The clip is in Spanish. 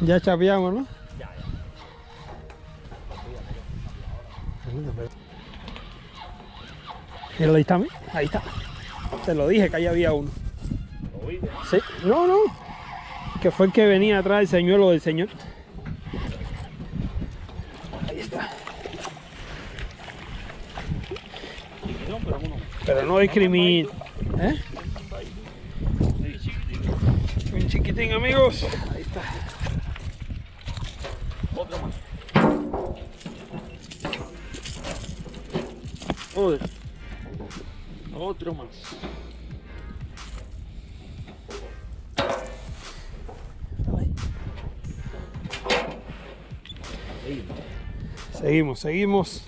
Ya chapeamos, ¿no? Ya, ya. Ahí está, mira, ahí está. Te lo dije que ahí había uno. Lo oíste. Sí, no, no. Que fue el que venía atrás del señuelo del señor. Ahí está. Pero no discrimina. ¿Eh? Un chiquitín, amigos. Ahí está. Otro más. Otro más. Seguimos, seguimos.